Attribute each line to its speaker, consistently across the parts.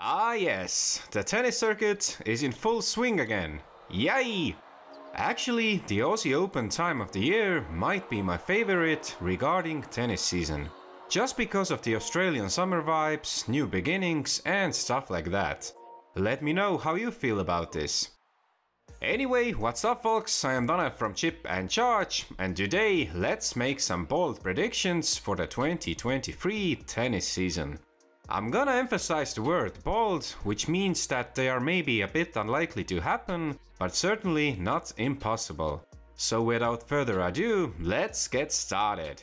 Speaker 1: Ah yes, the tennis circuit is in full swing again. Yay! Actually, the Aussie Open time of the year might be my favorite regarding tennis season. Just because of the Australian summer vibes, new beginnings and stuff like that. Let me know how you feel about this. Anyway, what's up folks, I am Dana from Chip and Charge and today let's make some bold predictions for the 2023 tennis season. I'm gonna emphasize the word bold, which means that they are maybe a bit unlikely to happen, but certainly not impossible. So without further ado, let's get started.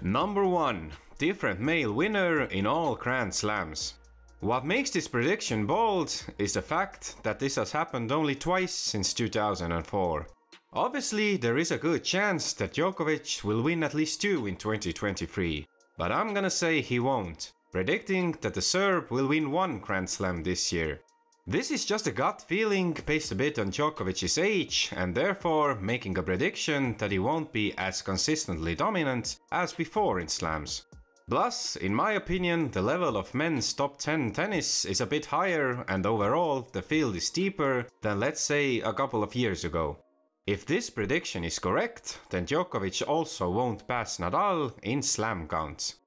Speaker 1: Number 1. Different male winner in all Grand Slams. What makes this prediction bold is the fact that this has happened only twice since 2004. Obviously, there is a good chance that Djokovic will win at least two in 2023, but I'm gonna say he won't, predicting that the Serb will win one Grand Slam this year. This is just a gut feeling based a bit on Djokovic's age and therefore making a prediction that he won't be as consistently dominant as before in slams. Plus, in my opinion, the level of men's top 10 tennis is a bit higher and overall the field is deeper than let's say a couple of years ago. If this prediction is correct, then Djokovic also won't pass Nadal in slam counts.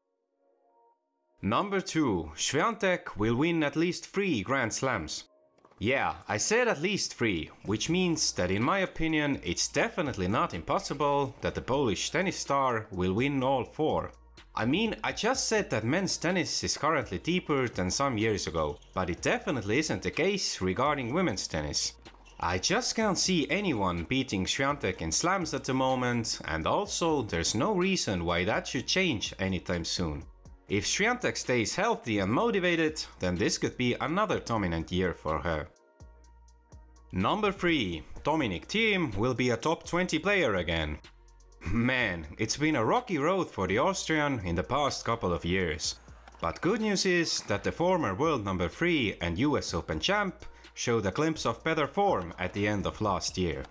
Speaker 1: Number 2. Swiatek will win at least 3 Grand Slams. Yeah, I said at least 3, which means that in my opinion it's definitely not impossible that the Polish tennis star will win all 4. I mean, I just said that men's tennis is currently deeper than some years ago, but it definitely isn't the case regarding women's tennis. I just can't see anyone beating Swiatek in slams at the moment and also there's no reason why that should change anytime soon. If Swiatek stays healthy and motivated, then this could be another dominant year for her. Number 3. Dominic Thiem will be a top 20 player again. Man, it's been a rocky road for the Austrian in the past couple of years. But good news is that the former world number 3 and US Open champ showed a glimpse of better form at the end of last year.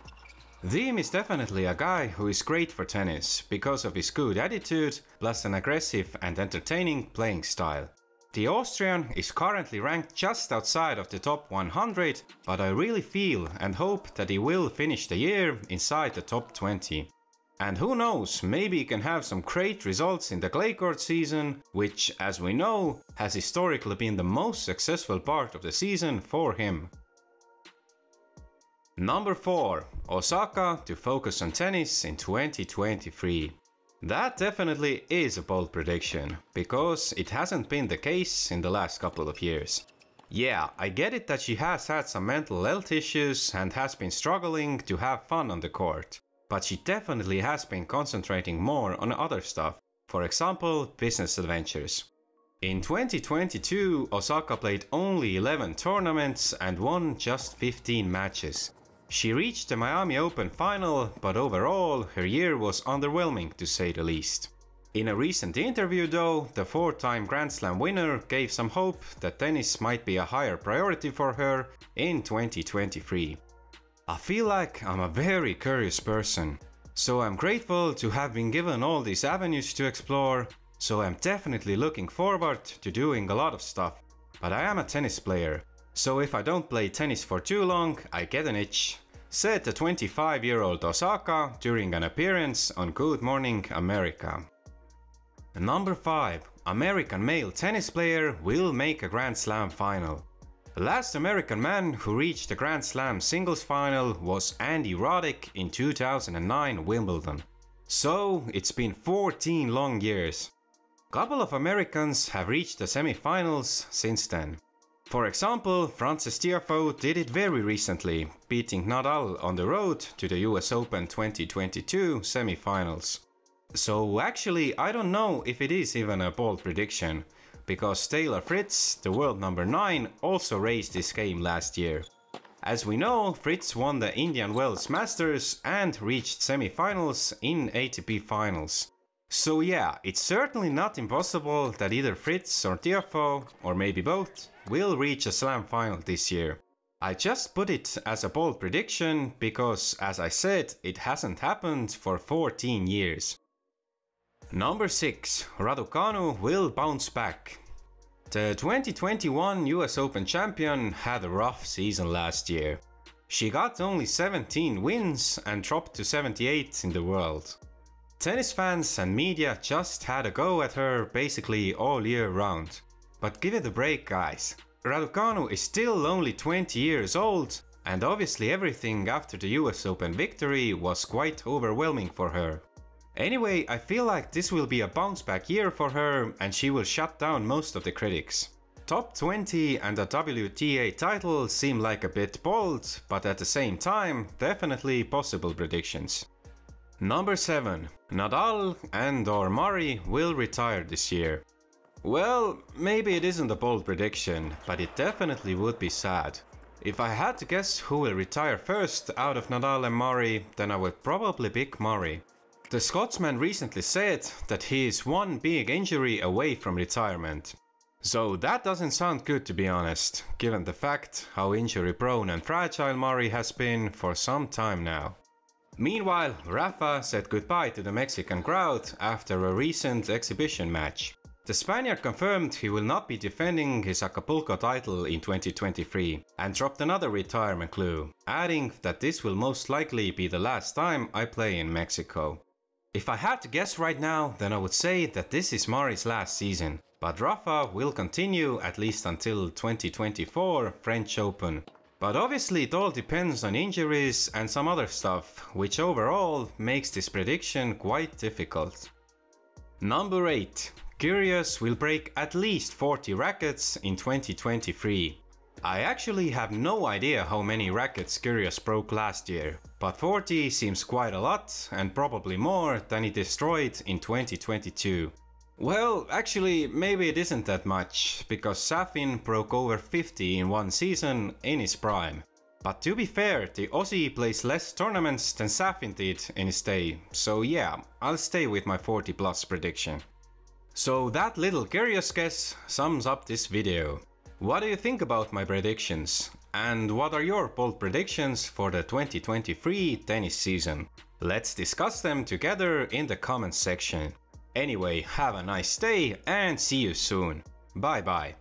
Speaker 1: Thiem is definitely a guy who is great for tennis because of his good attitude plus an aggressive and entertaining playing style. The Austrian is currently ranked just outside of the top 100, but I really feel and hope that he will finish the year inside the top 20. And who knows, maybe he can have some great results in the clay court season, which, as we know, has historically been the most successful part of the season for him. Number 4. Osaka to focus on tennis in 2023. That definitely is a bold prediction, because it hasn't been the case in the last couple of years. Yeah, I get it that she has had some mental health issues and has been struggling to have fun on the court but she definitely has been concentrating more on other stuff, for example business adventures. In 2022 Osaka played only 11 tournaments and won just 15 matches. She reached the Miami Open final, but overall her year was underwhelming to say the least. In a recent interview though, the four-time Grand Slam winner gave some hope that tennis might be a higher priority for her in 2023. I feel like I'm a very curious person, so I'm grateful to have been given all these avenues to explore, so I'm definitely looking forward to doing a lot of stuff. But I am a tennis player, so if I don't play tennis for too long, I get an itch, said the 25 year old Osaka during an appearance on Good Morning America. Number 5. American male tennis player will make a Grand Slam final. The last American man who reached the Grand Slam singles final was Andy Roddick in 2009 Wimbledon. So it's been 14 long years. Couple of Americans have reached the semi-finals since then. For example, Frances Tiafoe did it very recently, beating Nadal on the road to the US Open 2022 semi-finals. So actually I don't know if it is even a bold prediction, because Taylor Fritz, the world number 9, also raised this game last year. As we know, Fritz won the Indian Wells Masters and reached semi-finals in ATP finals. So yeah, it's certainly not impossible that either Fritz or Tiafoe, or maybe both, will reach a slam final this year. I just put it as a bold prediction because, as I said, it hasn't happened for 14 years. Number 6. Raducanu will bounce back. The 2021 US Open champion had a rough season last year. She got only 17 wins and dropped to 78 in the world. Tennis fans and media just had a go at her basically all year round. But give it a break guys. Raducanu is still only 20 years old and obviously everything after the US Open victory was quite overwhelming for her. Anyway, I feel like this will be a bounce back year for her and she will shut down most of the critics. Top 20 and a WTA title seem like a bit bold, but at the same time, definitely possible predictions. Number 7. Nadal and or Murray will retire this year. Well, maybe it isn't a bold prediction, but it definitely would be sad. If I had to guess who will retire first out of Nadal and Murray, then I would probably pick Murray. The Scotsman recently said that he is one big injury away from retirement. So that doesn't sound good to be honest, given the fact how injury prone and fragile Murray has been for some time now. Meanwhile, Rafa said goodbye to the Mexican crowd after a recent exhibition match. The Spaniard confirmed he will not be defending his Acapulco title in 2023 and dropped another retirement clue, adding that this will most likely be the last time I play in Mexico. If I had to guess right now, then I would say that this is Murray's last season, but Rafa will continue at least until 2024 French Open, but obviously it all depends on injuries and some other stuff, which overall makes this prediction quite difficult. Number 8. Kyrgios will break at least 40 rackets in 2023. I actually have no idea how many rackets Kyrgios broke last year, but 40 seems quite a lot and probably more than he destroyed in 2022. Well, actually, maybe it isn't that much, because Safin broke over 50 in one season in his prime. But to be fair, the Aussie plays less tournaments than Safin did in his day, so yeah, I'll stay with my 40 plus prediction. So that little curious guess sums up this video. What do you think about my predictions? And what are your bold predictions for the 2023 tennis season? Let's discuss them together in the comments section. Anyway, have a nice day and see you soon. Bye bye.